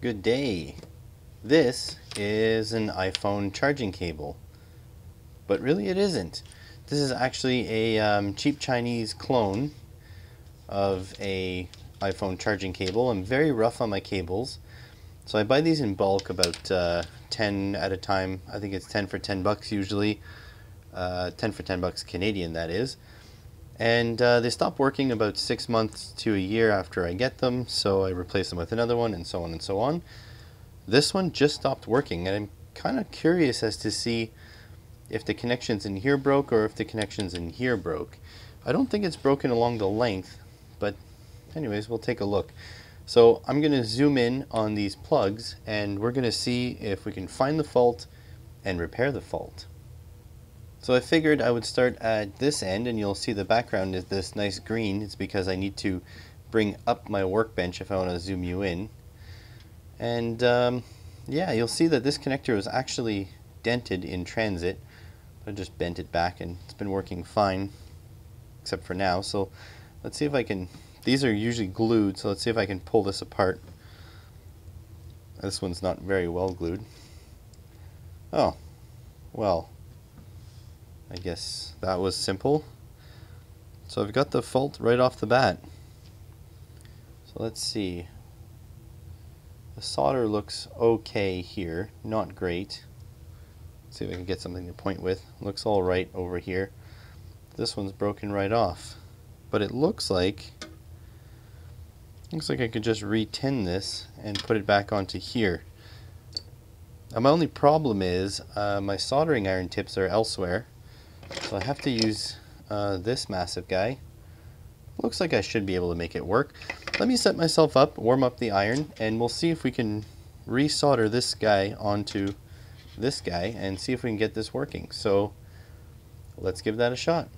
Good day. This is an iPhone charging cable, but really it isn't. This is actually a um, cheap Chinese clone of a iPhone charging cable. I'm very rough on my cables, so I buy these in bulk, about uh, 10 at a time. I think it's 10 for 10 bucks usually, uh, 10 for 10 bucks Canadian that is. And uh, they stop working about six months to a year after I get them, so I replace them with another one, and so on and so on. This one just stopped working, and I'm kind of curious as to see if the connections in here broke or if the connections in here broke. I don't think it's broken along the length, but anyways, we'll take a look. So I'm going to zoom in on these plugs, and we're going to see if we can find the fault and repair the fault. So I figured I would start at this end and you'll see the background is this nice green. It's because I need to bring up my workbench if I want to zoom you in. And um, yeah, you'll see that this connector was actually dented in transit. I just bent it back and it's been working fine, except for now. So let's see if I can, these are usually glued, so let's see if I can pull this apart. This one's not very well glued. Oh, well, I guess that was simple. So I've got the fault right off the bat. So let's see. The solder looks okay here, not great. Let's see if I can get something to point with. Looks all right over here. This one's broken right off. But it looks like looks like I could just retin this and put it back onto here. Now my only problem is uh, my soldering iron tips are elsewhere so I have to use uh, this massive guy. Looks like I should be able to make it work. Let me set myself up, warm up the iron, and we'll see if we can resolder this guy onto this guy and see if we can get this working. So let's give that a shot.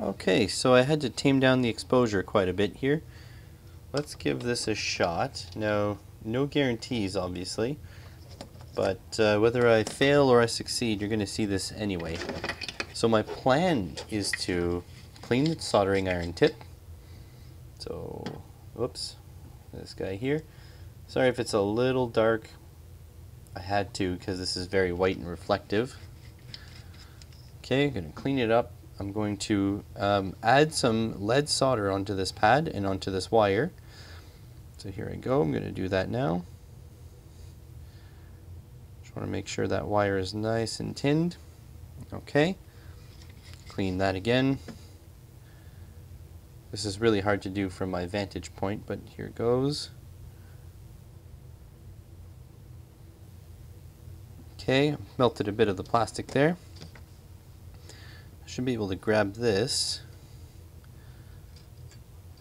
Okay, so I had to tame down the exposure quite a bit here. Let's give this a shot. Now, no guarantees, obviously. But uh, whether I fail or I succeed, you're going to see this anyway. So my plan is to clean the soldering iron tip. So, whoops, this guy here. Sorry if it's a little dark. I had to because this is very white and reflective. Okay, I'm going to clean it up. I'm going to um, add some lead solder onto this pad and onto this wire. So here I go. I'm going to do that now. Want to make sure that wire is nice and tinned. Okay. Clean that again. This is really hard to do from my vantage point, but here goes. Okay, melted a bit of the plastic there. I should be able to grab this.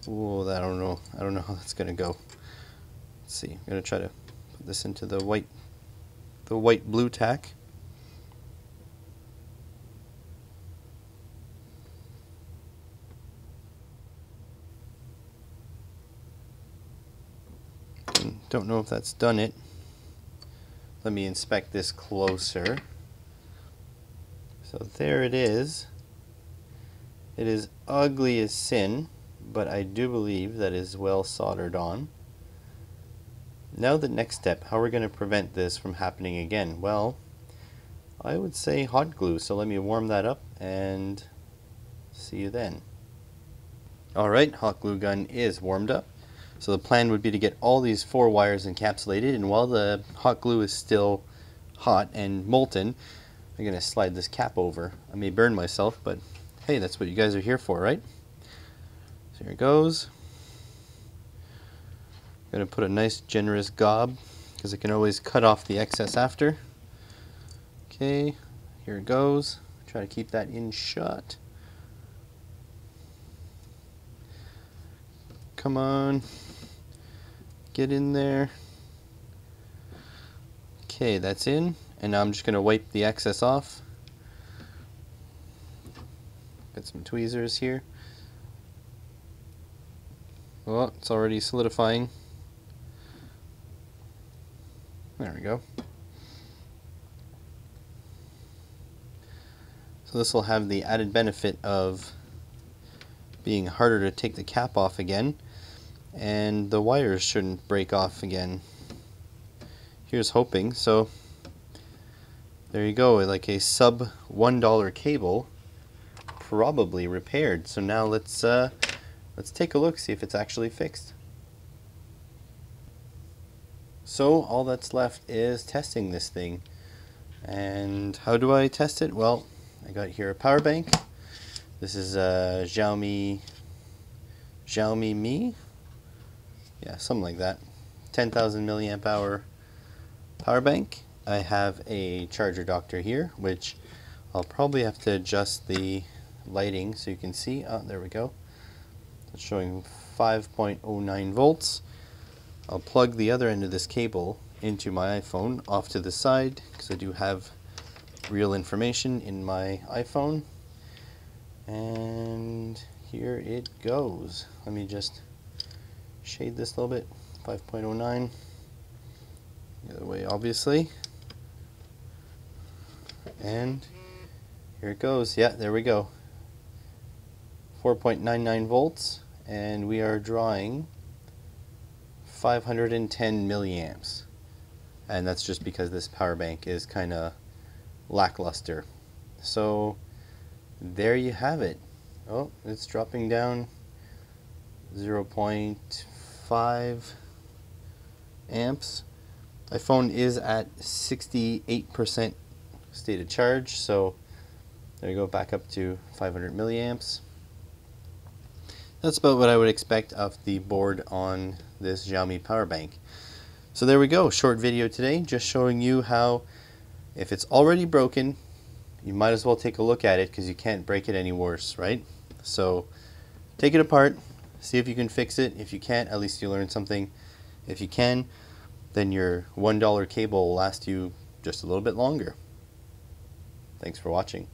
Oh, I don't know. I don't know how that's gonna go. Let's see. I'm gonna try to put this into the white the white Blu Tack. Don't know if that's done it. Let me inspect this closer. So there it is. It is ugly as sin, but I do believe that is well soldered on. Now the next step, how we're going to prevent this from happening again? Well, I would say hot glue, so let me warm that up and see you then. Alright, hot glue gun is warmed up. So the plan would be to get all these four wires encapsulated and while the hot glue is still hot and molten, I'm going to slide this cap over. I may burn myself, but hey, that's what you guys are here for, right? So here it goes. I'm going to put a nice generous gob because it can always cut off the excess after. Okay, here it goes. Try to keep that in shot. Come on. Get in there. Okay, that's in. And now I'm just going to wipe the excess off. Got some tweezers here. Well, it's already solidifying. There we go. So this will have the added benefit of being harder to take the cap off again. and the wires shouldn't break off again. Here's hoping. So there you go, like a sub $1 cable probably repaired. So now let's uh, let's take a look, see if it's actually fixed. So all that's left is testing this thing. And how do I test it? Well, I got here a power bank. This is a Xiaomi Xiaomi Mi. Yeah, something like that. 10,000 milliamp hour power bank. I have a charger doctor here, which I'll probably have to adjust the lighting so you can see. Oh, there we go. It's showing 5.09 volts. I'll plug the other end of this cable into my iPhone off to the side because I do have real information in my iPhone. And here it goes. Let me just shade this a little bit. 5.09. The other way, obviously. And here it goes. Yeah, there we go. 4.99 volts. And we are drawing 510 milliamps. And that's just because this power bank is kind of lackluster. So there you have it. Oh, it's dropping down 0.5 amps. My phone is at 68% state of charge, so there you go, back up to 500 milliamps. That's about what I would expect of the board on this Xiaomi power bank. So there we go, short video today, just showing you how if it's already broken, you might as well take a look at it because you can't break it any worse, right? So take it apart, see if you can fix it. If you can't, at least you learned something. If you can, then your $1 cable will last you just a little bit longer. Thanks for watching.